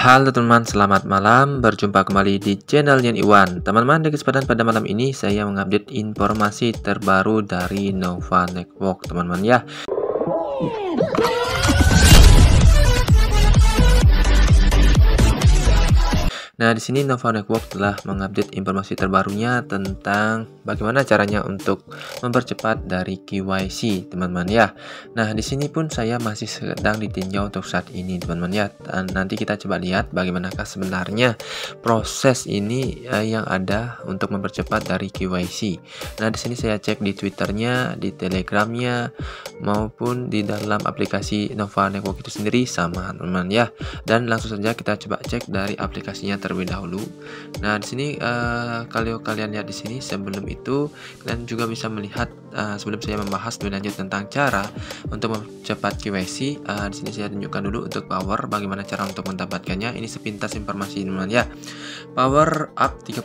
Halo teman-teman, selamat malam. Berjumpa kembali di channel Yan Iwan. Teman-teman, di kesempatan pada malam ini saya mengupdate informasi terbaru dari Nova Network, teman-teman ya. Nah, di sini Nova Network telah mengupdate informasi terbarunya tentang bagaimana caranya untuk mempercepat dari KYC, teman-teman ya. Nah, di sini pun saya masih sedang ditinjau untuk saat ini, teman-teman ya. Dan nanti kita coba lihat bagaimanakah sebenarnya proses ini eh, yang ada untuk mempercepat dari KYC. Nah, di sini saya cek di Twitternya, di Telegramnya, maupun di dalam aplikasi Nova Network itu sendiri sama, teman-teman ya. Dan langsung saja kita coba cek dari aplikasinya terlebih dahulu. Nah, di sini uh, kalau kalian lihat di sini sebelum itu kalian juga bisa melihat uh, sebelum saya membahas lebih lanjut tentang cara untuk mempercepat KYC. Uh, di sini saya tunjukkan dulu untuk power bagaimana cara untuk mendapatkannya. Ini sepintas informasi teman ya. Power up 30%,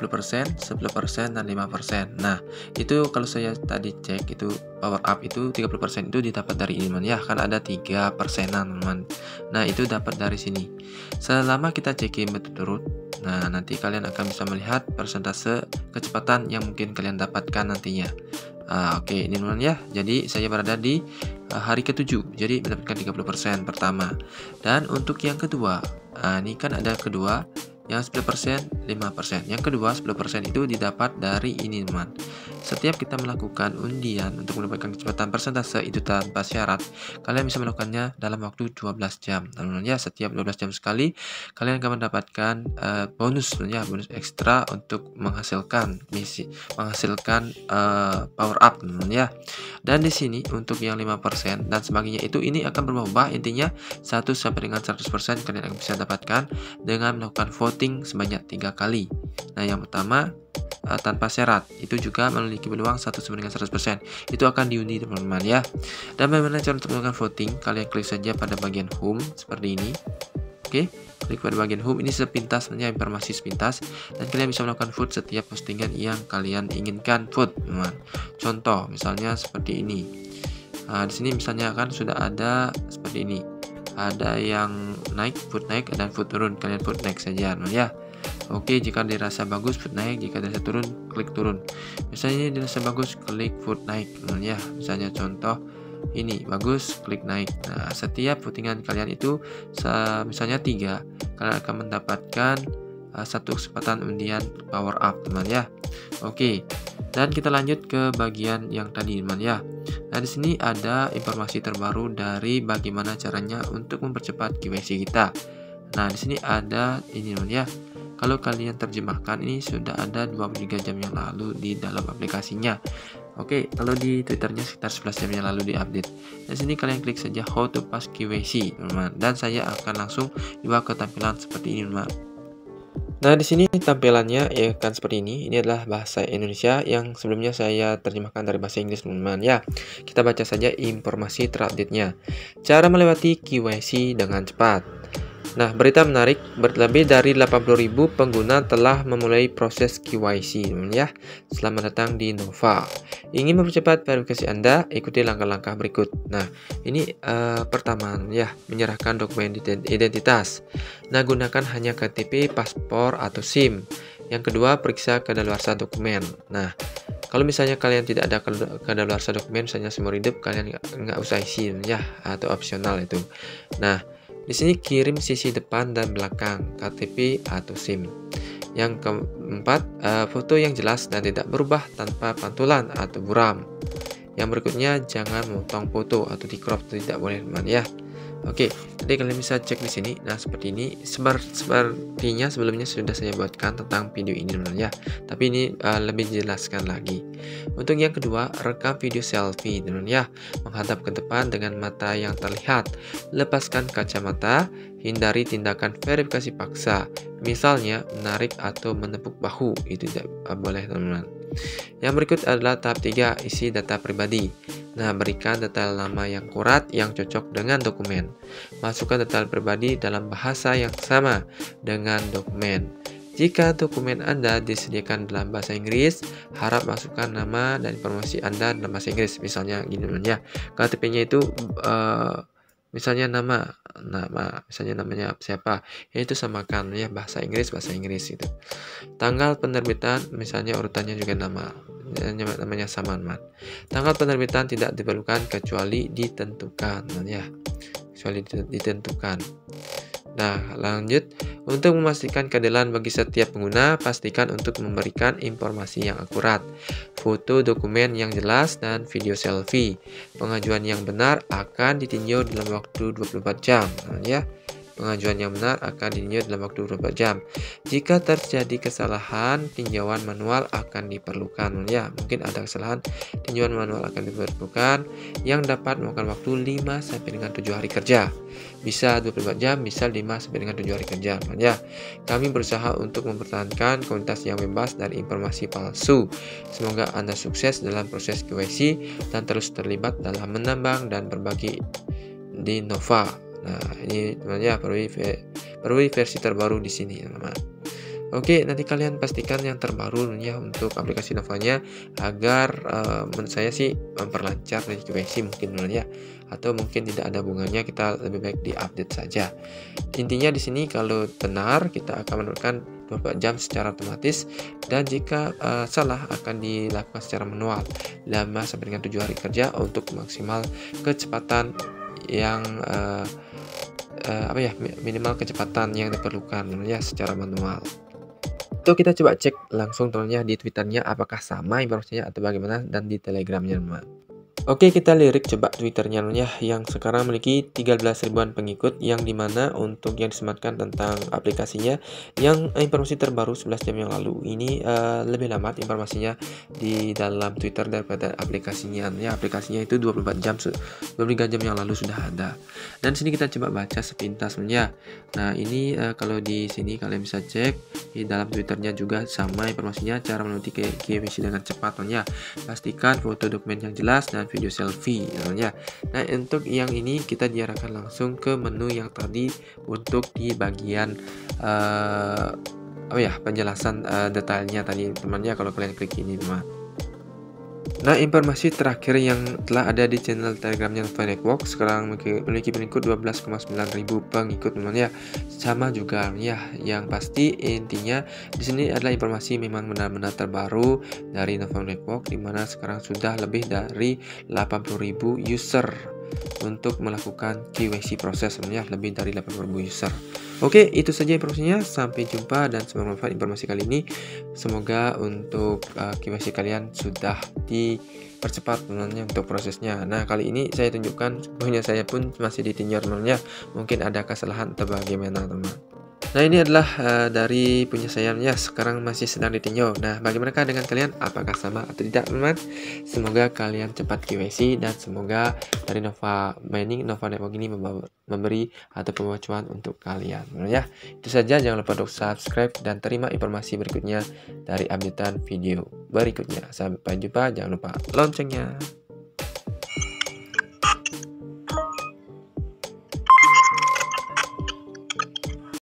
10% dan 5%. Nah, itu kalau saya tadi cek itu power up itu 30% itu didapat dari ini ya kan ada 3 persenan teman nah itu dapat dari sini selama kita cekin betul-betul Nah, nanti kalian akan bisa melihat persentase kecepatan yang mungkin kalian dapatkan nantinya. Uh, Oke, okay, ini teman ya. Jadi saya berada di uh, hari ke-7. Jadi mendapatkan 30% pertama. Dan untuk yang kedua, uh, ini kan ada kedua yang 10% 5%. Yang kedua 10% itu didapat dari ini teman. Setiap kita melakukan undian untuk mendapatkan kecepatan persentase itu tanpa syarat, kalian bisa melakukannya dalam waktu 12 jam. Teman-teman ya, setiap 12 jam sekali kalian akan mendapatkan uh, bonus ya, bonus ekstra untuk menghasilkan misi, menghasilkan uh, power up teman-teman ya. Dan di sini untuk yang 5% dan sebagainya itu ini akan berubah intinya 1 sampai dengan 100% kalian akan bisa dapatkan dengan melakukan voting sebanyak tiga kali. Nah, yang pertama uh, tanpa syarat. Itu juga memiliki peluang 1 sampai dengan 100% itu akan diundi teman-teman ya. Dan bagaimana cara untuk melakukan voting? Kalian klik saja pada bagian home seperti ini. Oke klik pada bagian home. Ini sepintas hanya informasi sepintas. Dan kalian bisa melakukan vote setiap postingan yang kalian inginkan vote teman contoh misalnya seperti ini. Nah, di sini misalnya kan sudah ada seperti ini ada yang naik foot naik dan foot turun kalian foot naik saja teman ya Oke, jika dirasa bagus, foot naik. Jika dirasa turun, klik turun. Misalnya dirasa bagus, klik foot naik. Nah, ya, misalnya contoh ini bagus, klik naik. Nah, setiap footingan kalian itu, misalnya tiga, kalian akan mendapatkan uh, satu kesempatan undian power up, teman ya. Oke, dan kita lanjut ke bagian yang tadi, teman ya. Nah, di sini ada informasi terbaru dari bagaimana caranya untuk mempercepat KYC kita. Nah, di sini ada ini, teman ya kalau kalian terjemahkan ini sudah ada 23 jam yang lalu di dalam aplikasinya. Oke, kalau di Twitternya sekitar 11 jam yang lalu diupdate. Di sini kalian klik saja how to pass KYC, teman-teman. Dan saya akan langsung dibawa ke tampilan seperti ini, teman. Nah, di sini tampilannya ya kan seperti ini. Ini adalah bahasa Indonesia yang sebelumnya saya terjemahkan dari bahasa Inggris, teman-teman. Ya, kita baca saja informasi terupdate-nya. Cara melewati KYC dengan cepat. Nah, berita menarik, lebih dari 80.000 pengguna telah memulai proses KYC, ya. Selamat datang di Nova. Ingin mempercepat verifikasi Anda, ikuti langkah-langkah berikut. Nah, ini uh, pertama ya, menyerahkan dokumen identitas. Nah, gunakan hanya KTP, paspor atau SIM. Yang kedua, periksa kedaluarsa dokumen. Nah, kalau misalnya kalian tidak ada kedaluarsa dokumen, misalnya seumur hidup, kalian nggak usah isi ya, atau opsional itu. Nah, di sini kirim sisi depan dan belakang KTP atau SIM. Yang keempat, uh, foto yang jelas dan tidak berubah tanpa pantulan atau buram. Yang berikutnya, jangan memotong foto atau di crop tidak boleh teman ya. Oke, jadi kalian bisa cek di sini. Nah, seperti ini. Sebar sepertinya sebelumnya sudah saya buatkan tentang video ini teman ya. Tapi ini uh, lebih jelaskan lagi. Untuk yang kedua, rekam video selfie teman ya. Menghadap ke depan dengan mata yang terlihat. Lepaskan kacamata, hindari tindakan verifikasi paksa. Misalnya menarik atau menepuk bahu. Itu tidak uh, boleh teman-teman. Yang berikut adalah tahap 3, isi data pribadi. Nah, berikan detail nama yang kurat yang cocok dengan dokumen. Masukkan detail pribadi dalam bahasa yang sama dengan dokumen. Jika dokumen Anda disediakan dalam bahasa Inggris, harap masukkan nama dan informasi Anda dalam bahasa Inggris. Misalnya gini ya, KTP-nya itu uh, misalnya nama nama misalnya namanya siapa yaitu samakan ya bahasa Inggris bahasa Inggris itu tanggal penerbitan misalnya urutannya juga nama namanya samaman tanggal penerbitan tidak diperlukan kecuali ditentukan ya kecuali ditentukan Nah, lanjut. Untuk memastikan keadilan bagi setiap pengguna, pastikan untuk memberikan informasi yang akurat, foto dokumen yang jelas, dan video selfie. Pengajuan yang benar akan ditinjau dalam waktu 24 jam. Nah, ya. Pengajuan yang benar akan ditinjau dalam waktu 24 jam. Jika terjadi kesalahan, tinjauan manual akan diperlukan. Ya, mungkin ada kesalahan, tinjauan manual akan diperlukan yang dapat memakan waktu 5 sampai dengan 7 hari kerja. Bisa 24 jam, bisa 5 sampai dengan 7 hari kerja. Ya, kami berusaha untuk mempertahankan komunitas yang bebas dari informasi palsu. Semoga Anda sukses dalam proses KYC dan terus terlibat dalam menambang dan berbagi di Nova. Nah, ini teman ya perui, perui versi terbaru di sini, teman-teman. Oke, nanti kalian pastikan yang terbaru ya untuk aplikasi Novanya agar uh, menurut saya sih memperlancar KYC mungkin ya atau mungkin tidak ada bunganya kita lebih baik diupdate saja. Intinya di sini kalau benar kita akan menurunkan 24 jam secara otomatis dan jika uh, salah akan dilakukan secara manual lama sampai dengan 7 hari kerja untuk maksimal kecepatan yang uh, uh, apa ya minimal kecepatan yang diperlukan ya secara manual. Itu kita coba cek langsung teman-teman di twitternya apakah sama informasinya atau bagaimana dan di telegramnya teman. Oke kita lirik coba twitternya ya. Yang sekarang memiliki 13 ribuan pengikut yang di mana untuk yang disematkan tentang aplikasinya yang informasi terbaru 11 jam yang lalu. Ini uh, lebih lama informasinya di dalam twitter daripada aplikasinya. Ya aplikasinya itu 24 jam 23 jam yang lalu sudah ada. Dan sini kita coba baca sepintas ya. Nah ini uh, kalau di sini kalian bisa cek di dalam twitternya juga sama informasinya cara menutupi KYC dengan cepat ya. Pastikan foto dokumen yang jelas dan video selfie ya. Nah untuk yang ini kita diarahkan langsung ke menu yang tadi untuk di bagian uh, oh ya penjelasan uh, detailnya tadi teman ya kalau kalian klik ini teman. Nah, informasi terakhir yang telah ada di channel Telegramnya Nova Network sekarang memiliki pengikut 12,9 ribu pengikut teman ya. Sama juga ya, yang pasti intinya di sini adalah informasi memang benar-benar terbaru dari Nova Network di mana sekarang sudah lebih dari 80.000 user untuk melakukan KYC proses sebenarnya lebih dari 80.000 user. Oke, itu saja informasinya. Sampai jumpa dan semoga bermanfaat informasi kali ini. Semoga untuk uh, KYC kalian sudah dipercepat sebenarnya untuk prosesnya. Nah, kali ini saya tunjukkan punya saya pun masih ditinjau sebenarnya. Mungkin ada kesalahan atau bagaimana, teman. Nah ini adalah uh, dari punya saya ya sekarang masih sedang ditinjau. Nah bagaimana dengan kalian? Apakah sama atau tidak teman? Semoga kalian cepat KYC dan semoga dari Nova Mining, Nova Network ini memberi atau pemacuan untuk kalian. Ya itu saja jangan lupa untuk subscribe dan terima informasi berikutnya dari updatean video berikutnya. Sampai jumpa jangan lupa loncengnya.